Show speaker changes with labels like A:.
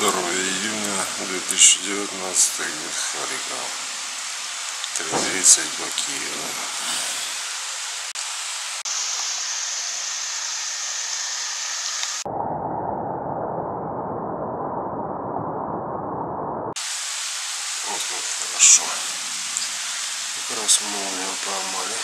A: 2019 год Харьков 330 по Киеву Вот как хорошо. Как раз молния поймали.